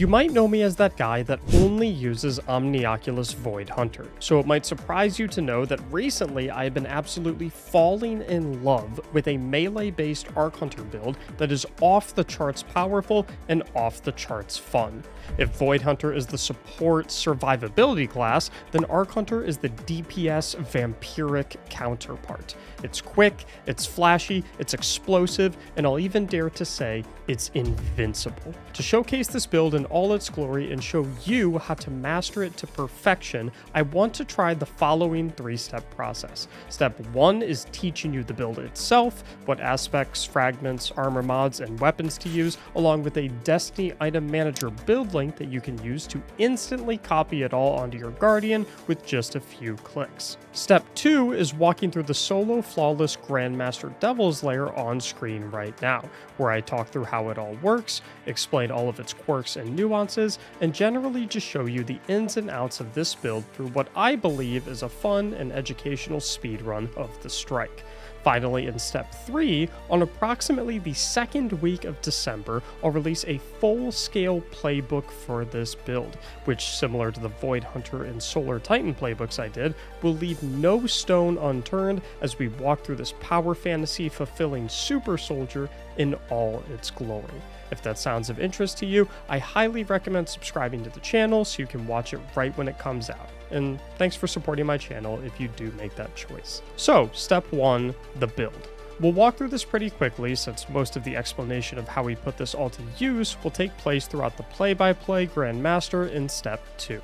You might know me as that guy that only uses Omnioculus Void Hunter, so it might surprise you to know that recently I have been absolutely falling in love with a melee-based Arc Hunter build that is off the charts powerful and off the charts fun. If Void Hunter is the support survivability class, then Arc Hunter is the DPS vampiric counterpart. It's quick, it's flashy, it's explosive, and I'll even dare to say it's invincible. To showcase this build in all its glory and show you how to master it to perfection, I want to try the following three-step process. Step one is teaching you the build itself, what aspects, fragments, armor mods, and weapons to use, along with a Destiny item manager build link that you can use to instantly copy it all onto your Guardian with just a few clicks. Step 2 is walking through the solo flawless Grandmaster Devil's Lair on screen right now, where I talk through how it all works, explain all of its quirks and nuances, and generally just show you the ins and outs of this build through what I believe is a fun and educational speedrun of the strike. Finally, in step 3, on approximately the second week of December, I'll release a full scale playbook for this build, which, similar to the Void Hunter and Solar Titan playbooks I did, will leave no stone unturned as we walk through this power fantasy fulfilling super soldier in all its glory. If that sounds of interest to you, I highly recommend subscribing to the channel so you can watch it right when it comes out and thanks for supporting my channel if you do make that choice. So, step one, the build. We'll walk through this pretty quickly since most of the explanation of how we put this all to use will take place throughout the play-by-play Grandmaster in step 2.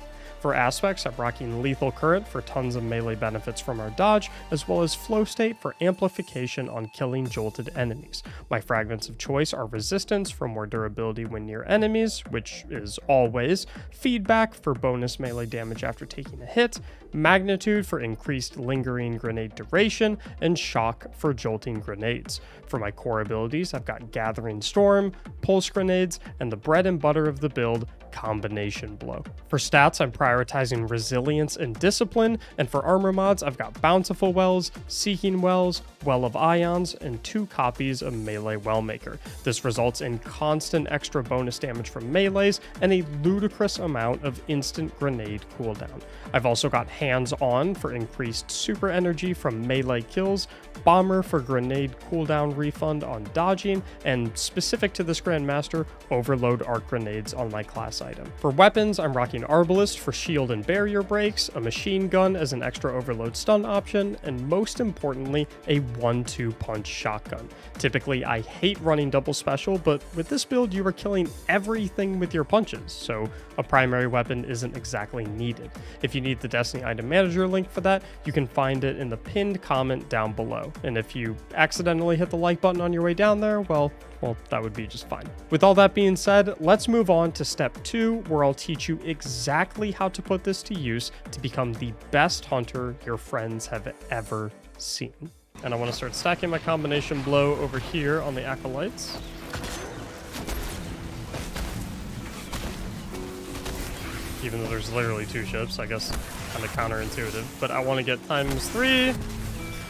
Aspects, I'm rocking Lethal Current for tons of melee benefits from our dodge, as well as Flow State for amplification on killing jolted enemies. My fragments of choice are Resistance for more durability when near enemies, which is always, Feedback for bonus melee damage after taking a hit, Magnitude for increased lingering grenade duration, and Shock for jolting grenades. For my core abilities, I've got Gathering Storm, Pulse Grenades, and the bread and butter of the build, Combination Blow. For stats, I'm prioritizing Resilience and Discipline, and for armor mods, I've got Bountiful Wells, Seeking Wells, Well of Ions, and two copies of Melee Wellmaker. This results in constant extra bonus damage from melees and a ludicrous amount of instant grenade cooldown. I've also got Hands On for increased super energy from melee kills, Bomber for grenade cooldown refund on dodging, and specific to this Grandmaster, Overload arc grenades on my class item. For weapons, I'm rocking Arbalest for shield and barrier breaks, a machine gun as an extra overload stun option, and most importantly, a 1-2 punch shotgun. Typically, I hate running double special, but with this build, you are killing everything with your punches, so a primary weapon isn't exactly needed. If you need the Destiny item manager link for that, you can find it in the pinned comment down below. And if you accidentally hit the like button on your way down there, well, well, that would be just fine. With all that being said, let's move on to step two, where I'll teach you exactly how to put this to use to become the best hunter your friends have ever seen. And I want to start stacking my combination blow over here on the acolytes. Even though there's literally two ships, I guess kind of counterintuitive. But I want to get times three,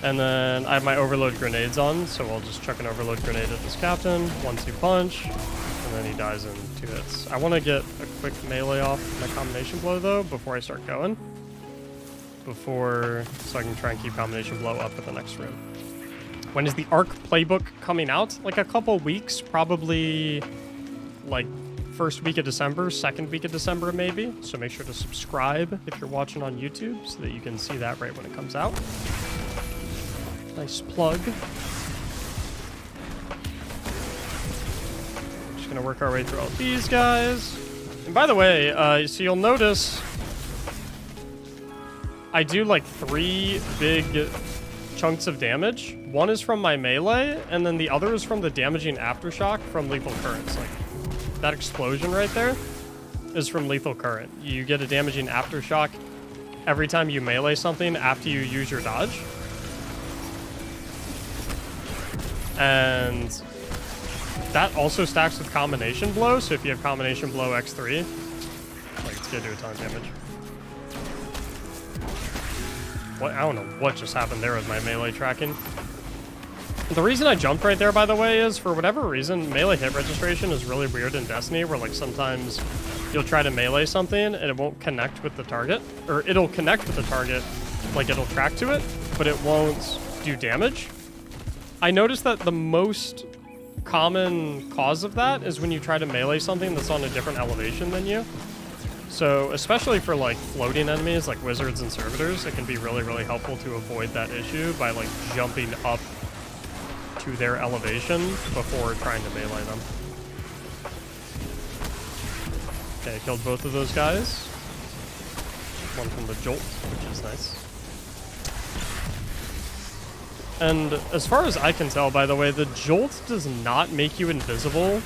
and then I have my overload grenades on, so I'll just chuck an overload grenade at this captain, one-two punch, and then he dies in two hits. I want to get a quick melee off my combination blow, though, before I start going. Before, so I can try and keep combination blow up at the next room. When is the ARC playbook coming out? Like a couple weeks, probably like first week of December, second week of December maybe. So make sure to subscribe if you're watching on YouTube so that you can see that right when it comes out. Nice plug. Just gonna work our way through all these guys. And by the way, uh, so you'll notice I do like three big chunks of damage. One is from my melee, and then the other is from the damaging aftershock from lethal currents. Like that explosion right there is from lethal current. You get a damaging aftershock every time you melee something after you use your dodge. And that also stacks with combination blow, so if you have combination blow X3, like it's gonna do a ton of damage. What I don't know what just happened there with my melee tracking. The reason I jumped right there, by the way, is for whatever reason, melee hit registration is really weird in Destiny, where like sometimes you'll try to melee something and it won't connect with the target. Or it'll connect with the target, like it'll track to it, but it won't do damage. I noticed that the most common cause of that is when you try to melee something that's on a different elevation than you. So, especially for like floating enemies like wizards and servitors, it can be really, really helpful to avoid that issue by like jumping up to their elevation before trying to melee them. Okay, I killed both of those guys. One from the Jolt, which is nice. And as far as I can tell, by the way, the Jolt does not make you invisible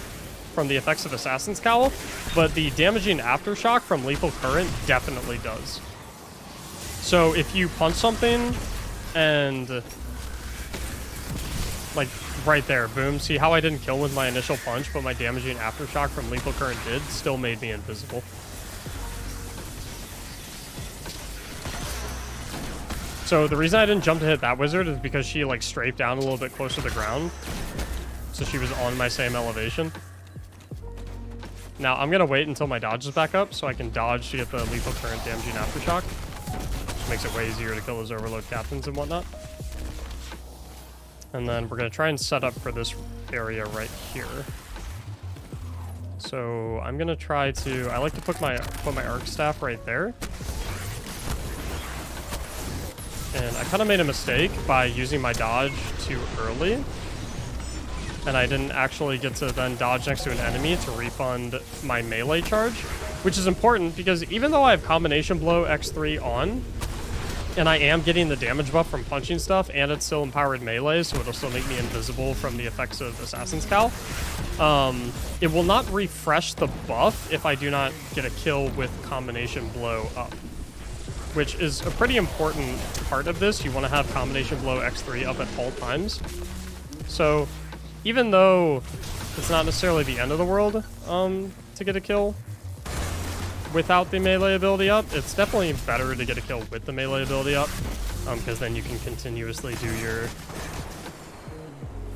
from the effects of Assassin's Cowl, but the damaging Aftershock from Lethal Current definitely does. So if you punch something and like right there, boom, see how I didn't kill with my initial punch, but my damaging Aftershock from Lethal Current did, still made me invisible. So the reason I didn't jump to hit that wizard is because she like strafed down a little bit closer to the ground. So she was on my same elevation. Now I'm gonna wait until my dodge is back up so I can dodge to get the lethal current damaging aftershock. Which makes it way easier to kill those overload captains and whatnot. And then we're gonna try and set up for this area right here. So I'm gonna try to I like to put my put my arc staff right there. And I kind of made a mistake by using my dodge too early. And I didn't actually get to then dodge next to an enemy to refund my melee charge. Which is important because even though I have combination blow X3 on, and I am getting the damage buff from punching stuff, and it's still empowered melee, so it'll still make me invisible from the effects of Assassin's Cowl. Um, it will not refresh the buff if I do not get a kill with combination blow up which is a pretty important part of this. You want to have combination blow X3 up at all times. So even though it's not necessarily the end of the world um, to get a kill without the melee ability up, it's definitely better to get a kill with the melee ability up because um, then you can continuously do your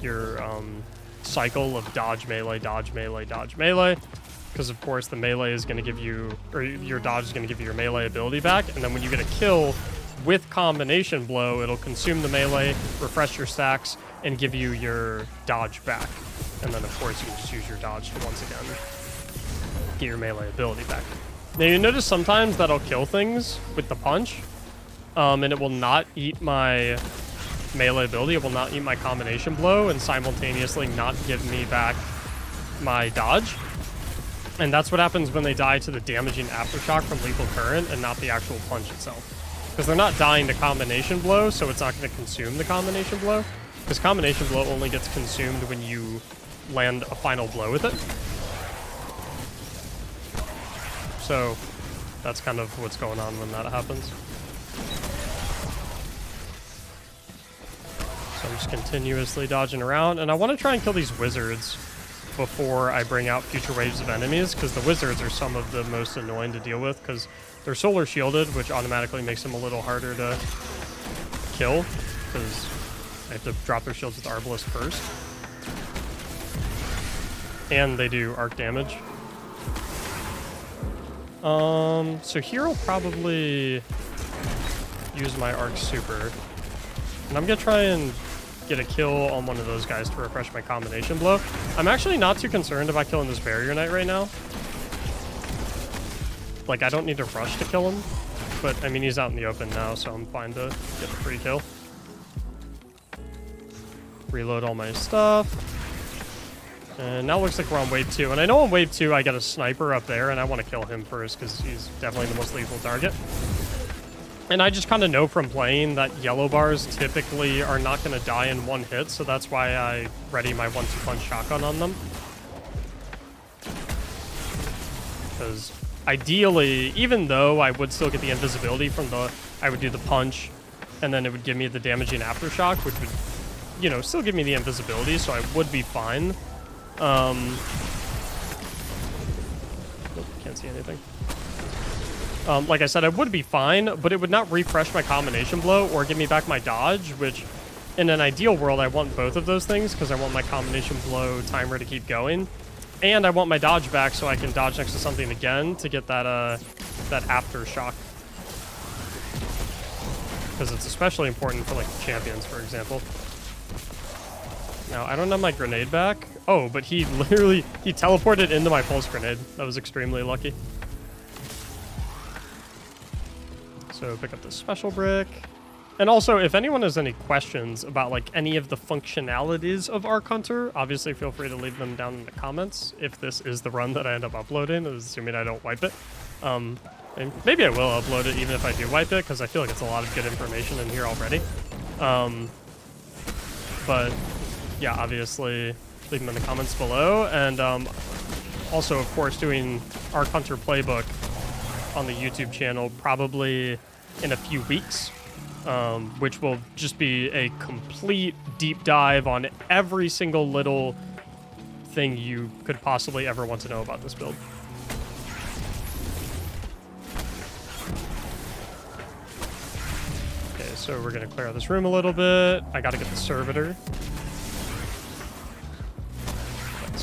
your um, cycle of dodge melee, dodge melee, dodge melee because of course the melee is going to give you, or your dodge is going to give you your melee ability back, and then when you get a kill with combination blow, it'll consume the melee, refresh your stacks, and give you your dodge back. And then of course you can just use your dodge to once again get your melee ability back. Now you notice sometimes that I'll kill things with the punch, um, and it will not eat my melee ability, it will not eat my combination blow, and simultaneously not give me back my dodge. And that's what happens when they die to the damaging aftershock from lethal current and not the actual punch itself. Because they're not dying to combination blow, so it's not going to consume the combination blow. Because combination blow only gets consumed when you land a final blow with it. So that's kind of what's going on when that happens. So I'm just continuously dodging around, and I want to try and kill these wizards before I bring out future waves of enemies, because the wizards are some of the most annoying to deal with, because they're solar shielded, which automatically makes them a little harder to kill, because I have to drop their shields with Arbalest first. And they do arc damage. Um, so here I'll probably use my arc super. And I'm gonna try and get a kill on one of those guys to refresh my combination blow. I'm actually not too concerned about killing this barrier knight right now. Like, I don't need to rush to kill him. But, I mean, he's out in the open now, so I'm fine to get the free kill. Reload all my stuff. And now looks like we're on wave 2. And I know on wave 2 I got a sniper up there, and I want to kill him first because he's definitely the most lethal target. And I just kind of know from playing that yellow bars typically are not going to die in one hit, so that's why I ready my one-two punch shotgun on them. Because ideally, even though I would still get the invisibility from the, I would do the punch, and then it would give me the damaging aftershock, which would, you know, still give me the invisibility, so I would be fine. Um, can't see anything. Um, like I said, I would be fine, but it would not refresh my combination blow or give me back my dodge, which in an ideal world, I want both of those things because I want my combination blow timer to keep going. And I want my dodge back so I can dodge next to something again to get that uh, that aftershock. Because it's especially important for like champions, for example. Now, I don't have my grenade back. Oh, but he literally, he teleported into my pulse grenade. That was extremely lucky. So pick up the special brick. And also, if anyone has any questions about like any of the functionalities of Arc Hunter, obviously feel free to leave them down in the comments. If this is the run that I end up uploading, assuming I don't wipe it. Um, maybe I will upload it even if I do wipe it, because I feel like it's a lot of good information in here already. Um, but yeah, obviously leave them in the comments below. And um, also, of course, doing Arc Hunter Playbook on the YouTube channel probably in a few weeks um, which will just be a complete deep dive on every single little thing you could possibly ever want to know about this build. Okay, so we're going to clear out this room a little bit. I got to get the servitor.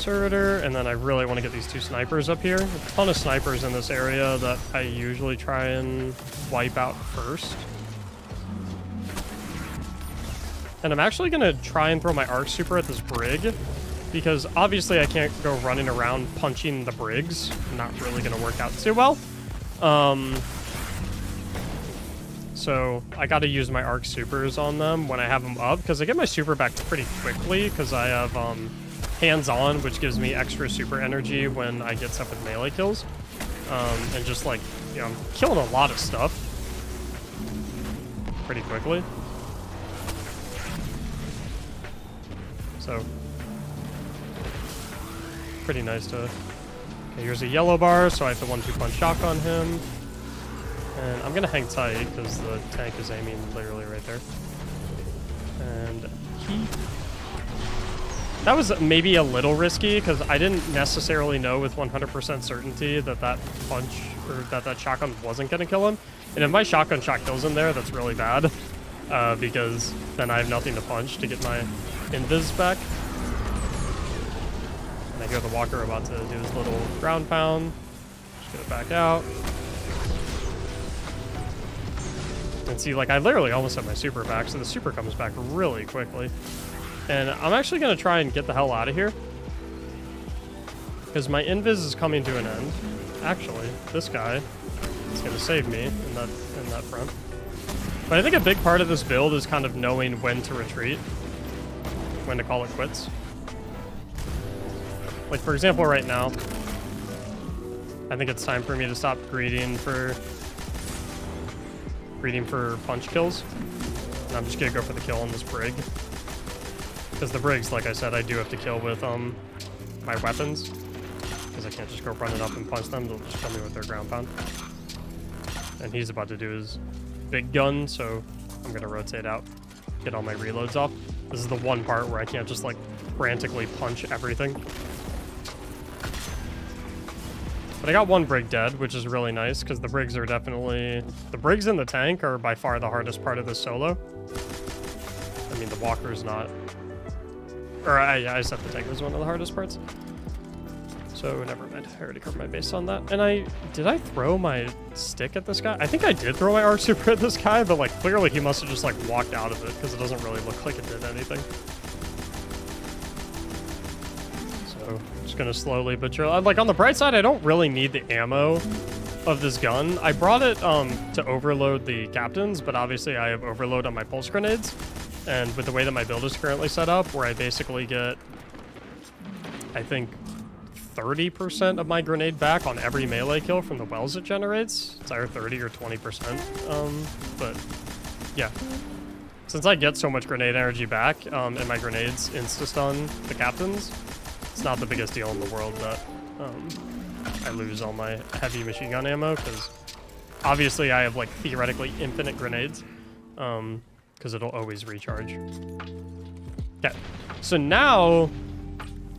And then I really want to get these two snipers up here. A ton of snipers in this area that I usually try and wipe out first. And I'm actually going to try and throw my arc super at this brig. Because obviously I can't go running around punching the brigs. Not really going to work out too well. Um, so I got to use my arc supers on them when I have them up. Because I get my super back pretty quickly. Because I have um, hands-on, which gives me extra super energy when I get stuff with melee kills. Um, and just like, you know, I'm killing a lot of stuff pretty quickly. So, pretty nice to... Okay, here's a yellow bar, so I have to one-two punch shock on him. And I'm to hang tight, because the tank is aiming literally right there. And he... That was maybe a little risky, because I didn't necessarily know with 100% certainty that that punch, or that that shotgun wasn't going to kill him. And if my shotgun shot kills him there, that's really bad. Uh, because then I have nothing to punch to get my invis back. And I hear the walker about to do his little ground pound. Just get it back out. And see, like, I literally almost have my super back, so the super comes back really quickly. And I'm actually going to try and get the hell out of here. Because my invis is coming to an end. Actually, this guy is going to save me in that, in that front. But I think a big part of this build is kind of knowing when to retreat when to call it quits. Like, for example, right now, I think it's time for me to stop greeting for greeting for punch kills. And I'm just gonna go for the kill on this brig. Because the brigs, like I said, I do have to kill with um my weapons. Because I can't just go running up and punch them, they'll just kill me with their ground pound. And he's about to do his big gun, so I'm gonna rotate out, get all my reloads off. This is the one part where I can't just like frantically punch everything. But I got one brig dead, which is really nice, because the brigs are definitely... The brigs in the tank are by far the hardest part of this solo. I mean, the walker's not. Or I, I said the tank was one of the hardest parts. So never mind. I already covered my base on that. And I did I throw my stick at this guy? I think I did throw my arc super at this guy, but like clearly he must have just like walked out of it because it doesn't really look like it did anything. So just gonna slowly but surely. Like on the bright side, I don't really need the ammo of this gun. I brought it um, to overload the captains, but obviously I have overload on my pulse grenades. And with the way that my build is currently set up, where I basically get, I think, 30% of my grenade back on every melee kill from the wells it generates. It's either 30 or 20%. Um, but yeah. Since I get so much grenade energy back, um, and my grenades insta-stun the captains, it's not the biggest deal in the world that um, I lose all my heavy machine gun ammo, because obviously I have, like, theoretically infinite grenades, because it'll always recharge. Okay, so now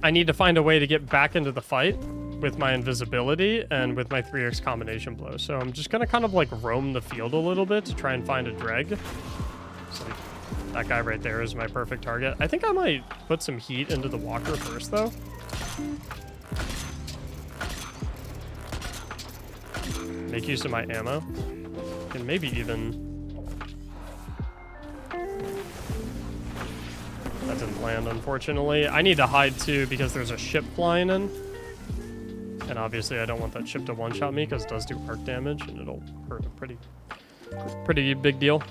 I need to find a way to get back into the fight with my invisibility and with my 3x combination blow. So I'm just going to kind of like roam the field a little bit to try and find a dreg. So that guy right there is my perfect target. I think I might put some heat into the walker first though. Make use of my ammo. And maybe even... That didn't land, unfortunately. I need to hide, too, because there's a ship flying in. And obviously I don't want that ship to one-shot me, because it does do arc damage, and it'll hurt a pretty, pretty big deal.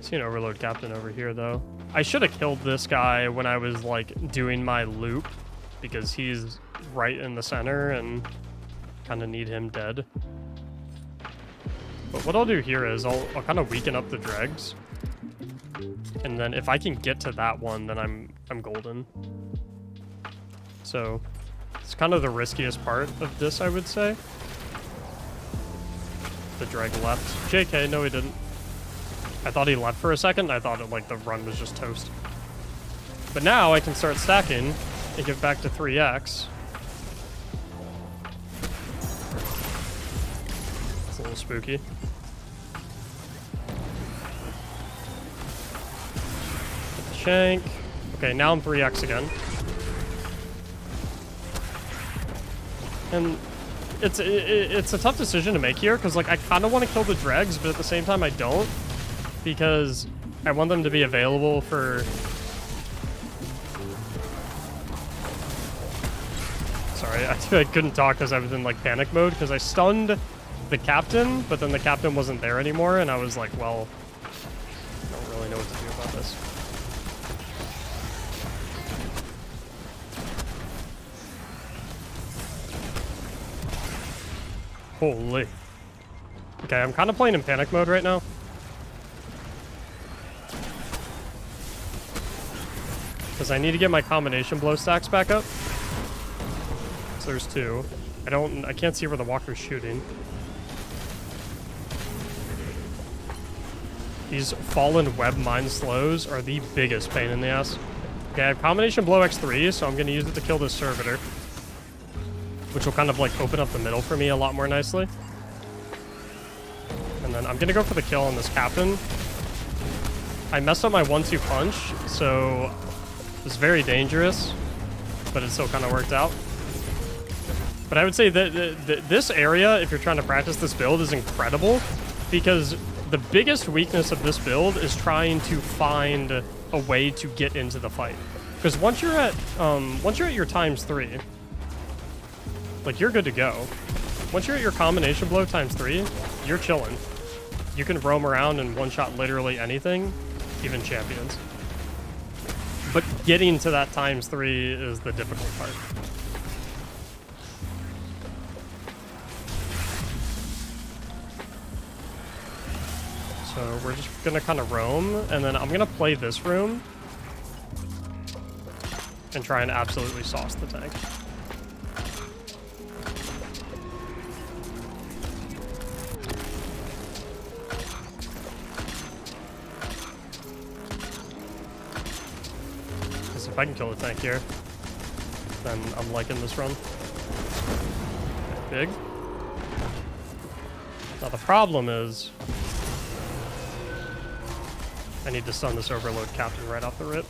See an overload captain over here, though. I should have killed this guy when I was, like, doing my loop, because he's right in the center, and kind of need him dead. But what I'll do here is I'll, I'll kind of weaken up the dregs. And then if I can get to that one, then I'm I'm golden. So it's kind of the riskiest part of this, I would say. The dreg left. JK, no he didn't. I thought he left for a second. I thought it, like the run was just toast. But now I can start stacking and get back to 3x. It's a little spooky. Shank. Okay, now I'm 3x again. And it's it, it's a tough decision to make here because like I kind of want to kill the dregs, but at the same time I don't because I want them to be available for. Sorry, I, I couldn't talk because I was in like panic mode because I stunned the captain, but then the captain wasn't there anymore, and I was like, well, I don't really know what to do about this. Holy. Okay, I'm kind of playing in panic mode right now. Because I need to get my combination blow stacks back up. So there's two. I don't, I can't see where the walker's shooting. These fallen web mine slows are the biggest pain in the ass. Okay, I have combination blow X3, so I'm going to use it to kill this servitor which will kind of like open up the middle for me a lot more nicely. And then I'm going to go for the kill on this captain. I messed up my one-two punch, so it's very dangerous, but it still kind of worked out. But I would say that, this area, if you're trying to practice this build, is incredible because the biggest weakness of this build is trying to find a way to get into the fight. Because once you're at um, once you're at your times three, like, you're good to go. Once you're at your combination blow times three, you're chilling. You can roam around and one-shot literally anything, even champions. But getting to that times three is the difficult part. So we're just gonna kind of roam, and then I'm gonna play this room and try and absolutely sauce the tank. If I can kill the tank here, then I'm liking this run. Big. Now the problem is... I need to stun this overload captain right off the rip.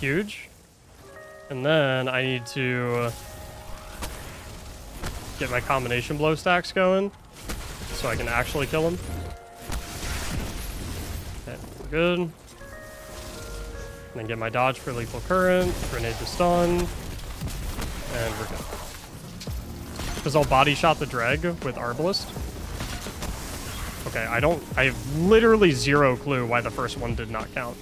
Huge. And then I need to get my combination blow stacks going so I can actually kill him. Okay, good. Then get my dodge for lethal current, grenade to stun, and we're good. Because I'll body shot the dreg with Arbalest. Okay, I don't, I have literally zero clue why the first one did not count.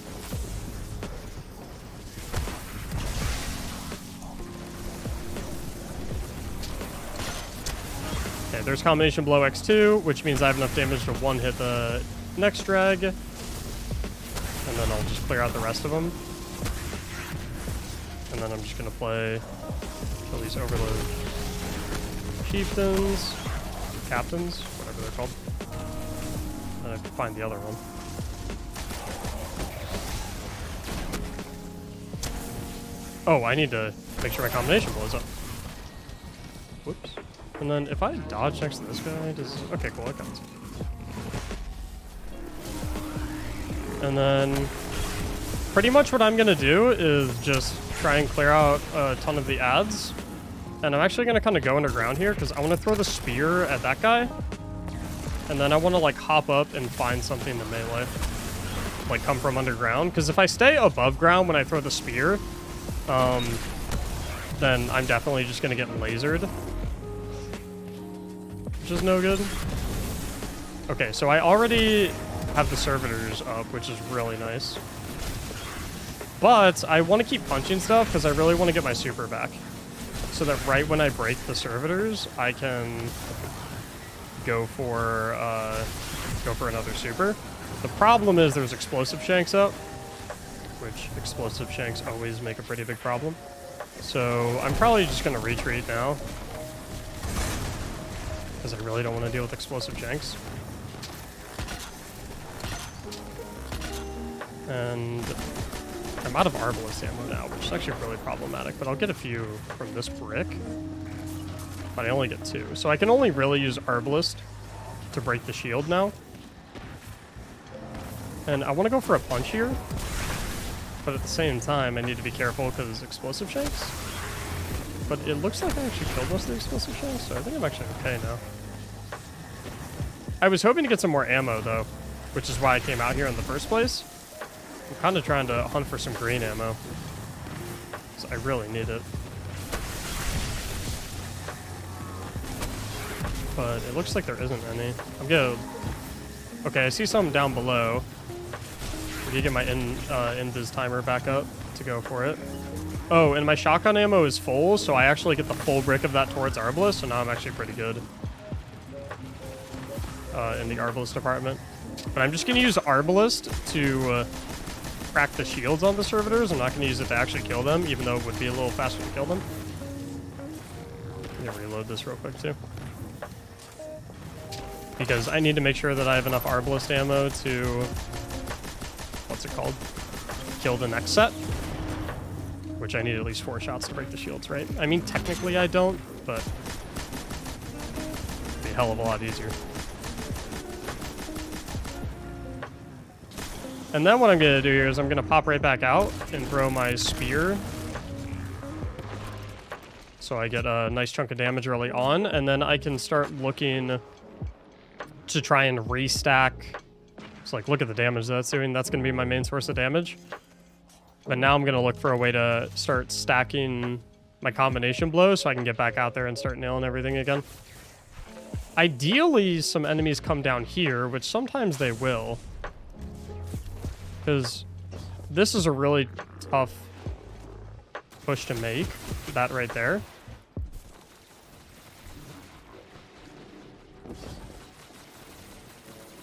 Okay, there's combination blow X2, which means I have enough damage to one hit the next dreg then I'll just clear out the rest of them. And then I'm just gonna play kill these overload chieftains, captains, whatever they're called. And I find the other one. Oh, I need to make sure my combination blows up. Whoops. And then if I dodge next to this guy, does... Okay, cool, that counts. And then pretty much what I'm going to do is just try and clear out a ton of the ads. And I'm actually going to kind of go underground here because I want to throw the spear at that guy. And then I want to like hop up and find something to melee. Like come from underground. Because if I stay above ground when I throw the spear, um, then I'm definitely just going to get lasered. Which is no good. Okay, so I already have the servitors up, which is really nice. But I want to keep punching stuff because I really want to get my super back. So that right when I break the servitors, I can go for uh, go for another super. The problem is there's explosive shanks up, which explosive shanks always make a pretty big problem. So I'm probably just going to retreat now. Because I really don't want to deal with explosive shanks. And I'm out of Arbalest ammo now, which is actually really problematic, but I'll get a few from this brick. But I only get two. So I can only really use Arbalest to break the shield now. And I want to go for a punch here. But at the same time, I need to be careful because explosive shanks. But it looks like I actually killed most of the explosive shanks, so I think I'm actually okay now. I was hoping to get some more ammo, though, which is why I came out here in the first place. I'm kind of trying to hunt for some green ammo. I really need it. But it looks like there isn't any. I'm gonna... Okay, I see some down below. I need to get my in, uh, invis timer back up to go for it. Oh, and my shotgun ammo is full, so I actually get the full brick of that towards Arbalest, so now I'm actually pretty good. Uh, in the Arbalest department. But I'm just going to use Arbalest to uh, crack the shields on the servitors. I'm not going to use it to actually kill them, even though it would be a little faster to kill them. Let me reload this real quick, too. Because I need to make sure that I have enough Arbalest ammo to... What's it called? Kill the next set. Which I need at least four shots to break the shields, right? I mean, technically I don't, but... It'd be a hell of a lot easier. And then what I'm going to do here is I'm going to pop right back out and throw my spear. So I get a nice chunk of damage early on, and then I can start looking to try and restack. It's like, look at the damage that's doing. That's going to be my main source of damage. But now I'm going to look for a way to start stacking my combination blows so I can get back out there and start nailing everything again. Ideally, some enemies come down here, which sometimes they will. Because this is a really tough push to make. That right there.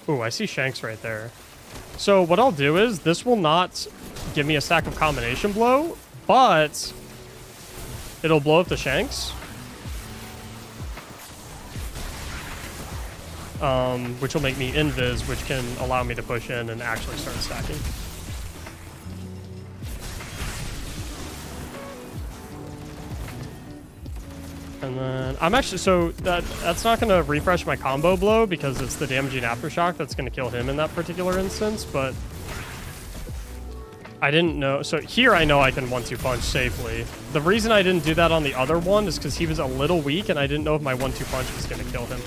Ooh, I see Shanks right there. So what I'll do is, this will not give me a stack of combination blow, but it'll blow up the Shanks. Um, which will make me invis, which can allow me to push in and actually start stacking. And then I'm actually so that that's not going to refresh my combo blow because it's the damaging aftershock that's going to kill him in that particular instance. But I didn't know. So here I know I can one-two punch safely. The reason I didn't do that on the other one is because he was a little weak and I didn't know if my one-two punch was going to kill him.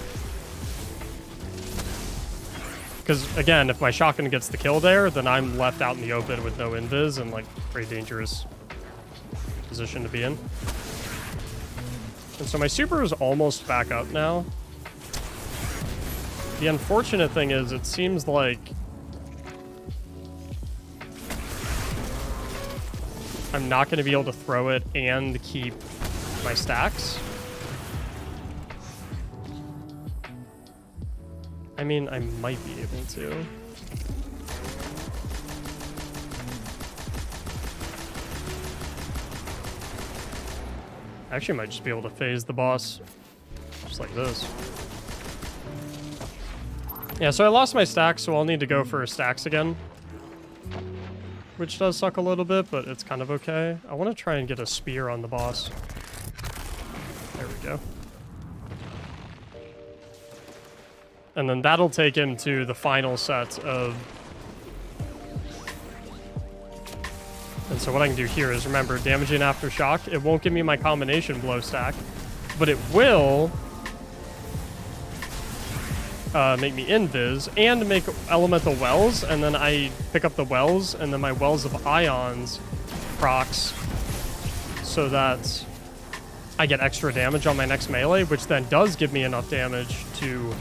Because, again, if my shotgun gets the kill there, then I'm left out in the open with no invis and, like, pretty dangerous position to be in. And so my super is almost back up now. The unfortunate thing is it seems like I'm not going to be able to throw it and keep my stacks. I mean, I might be able to. Actually might just be able to phase the boss. Just like this. Yeah, so I lost my stacks, so I'll need to go for stacks again. Which does suck a little bit, but it's kind of okay. I want to try and get a spear on the boss. There we go. And then that'll take him to the final set of And so what I can do here is, remember, damaging Aftershock. It won't give me my combination blow stack, but it will uh, make me invis and make elemental wells, and then I pick up the wells, and then my wells of ions procs so that I get extra damage on my next melee, which then does give me enough damage to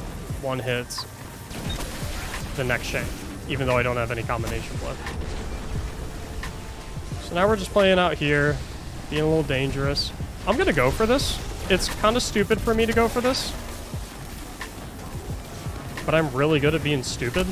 one hits the next shank, even though I don't have any combination blow. So now we're just playing out here, being a little dangerous. I'm gonna go for this. It's kind of stupid for me to go for this. But I'm really good at being stupid.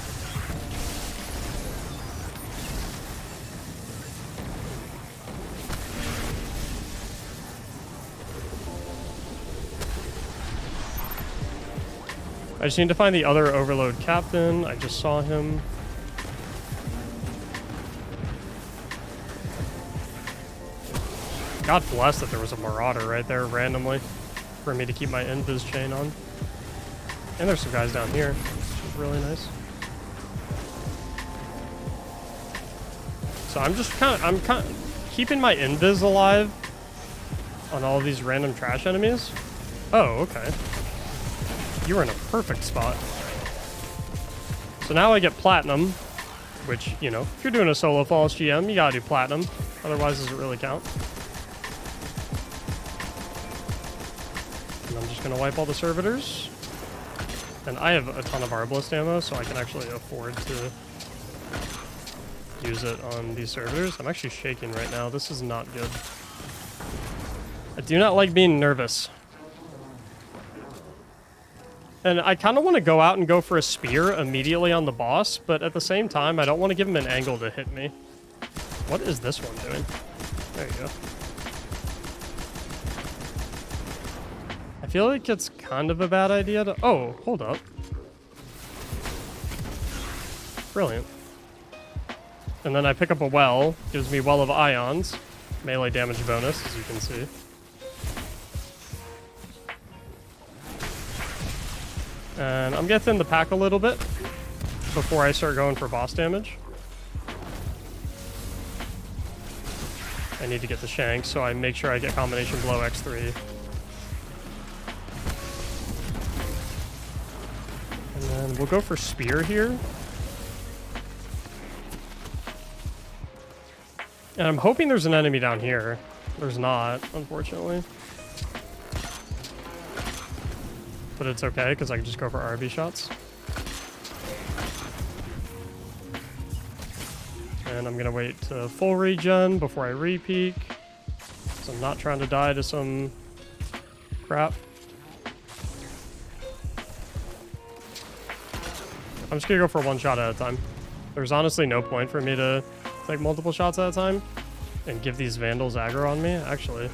I just need to find the other Overload Captain. I just saw him. God bless that there was a Marauder right there randomly for me to keep my invis chain on. And there's some guys down here, which is really nice. So I'm just kind of, I'm kind of keeping my invis alive on all these random trash enemies. Oh, okay. You were in a perfect spot. So now I get platinum, which, you know, if you're doing a solo falls GM, you gotta do platinum. Otherwise, does it really count? And I'm just gonna wipe all the servitors. And I have a ton of Arbalest ammo, so I can actually afford to use it on these servitors. I'm actually shaking right now. This is not good. I do not like being nervous. And I kind of want to go out and go for a spear immediately on the boss, but at the same time, I don't want to give him an angle to hit me. What is this one doing? There you go. I feel like it's kind of a bad idea to... Oh, hold up. Brilliant. And then I pick up a well. Gives me Well of Ions. Melee damage bonus, as you can see. And I'm getting the pack a little bit before I start going for boss damage. I need to get the shank, so I make sure I get combination blow X3. And then we'll go for spear here. And I'm hoping there's an enemy down here. There's not, unfortunately. But it's okay, because I can just go for RB shots. And I'm going to wait to full regen before I re-peek. So I'm not trying to die to some crap. I'm just gonna go for one shot at a time. There's honestly no point for me to take multiple shots at a time and give these Vandals aggro on me, actually.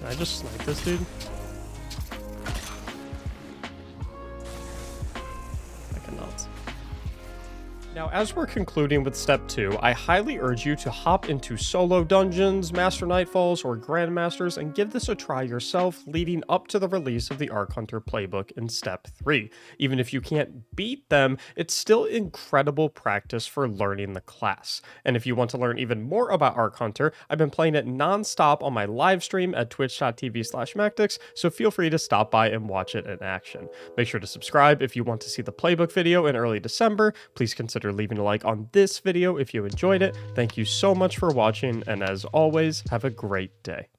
Can I just snipe this dude? As we're concluding with step two, I highly urge you to hop into solo dungeons, Master Nightfalls, or Grandmasters and give this a try yourself leading up to the release of the Arc Hunter playbook in step three. Even if you can't beat them, it's still incredible practice for learning the class. And if you want to learn even more about Arc Hunter, I've been playing it non-stop on my live stream at twitch.tv slash Mactics, so feel free to stop by and watch it in action. Make sure to subscribe if you want to see the playbook video in early December. Please consider leaving a like on this video if you enjoyed it. Thank you so much for watching, and as always, have a great day.